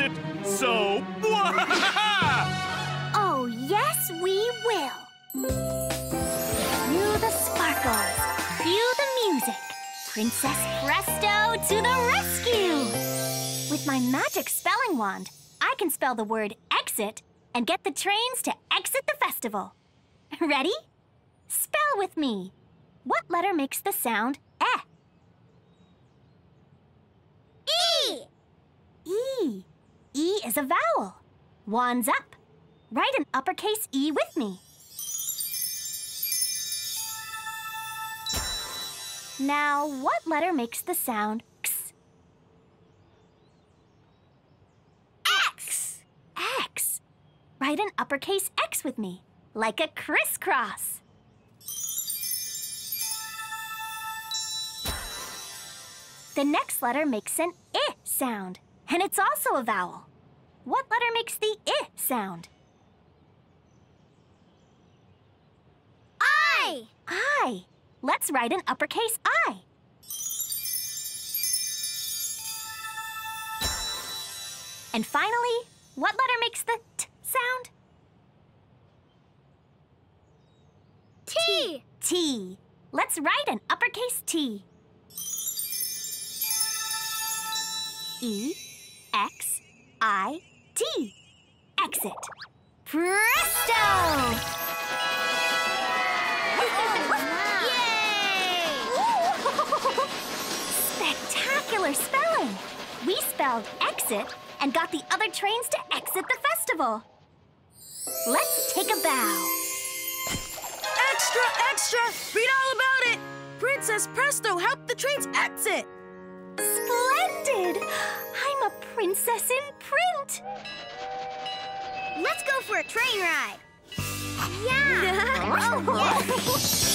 it. So, Oh, yes, we will. Cue the sparkles. Cue the music. Princess Presto to the rescue! With my magic spelling wand, I can spell the word exit and get the trains to exit the festival. Ready? Spell with me. What letter makes the sound eh? E! E. E is a vowel. Wands up. Write an uppercase E with me. Now, what letter makes the sound X? X! X. Write an uppercase X with me, like a crisscross. The next letter makes an I sound, and it's also a vowel. What letter makes the I sound? I! I. Let's write an uppercase I. And finally, what letter makes the T sound? T. T. Let's write an uppercase T. E, X, I, T. Exit. Presto! Spectacular spelling! We spelled exit and got the other trains to exit the festival. Let's take a bow. Extra, extra! Read all about it! Princess Presto helped the trains exit! A princess in print! Let's go for a train ride! Yeah! oh, yeah.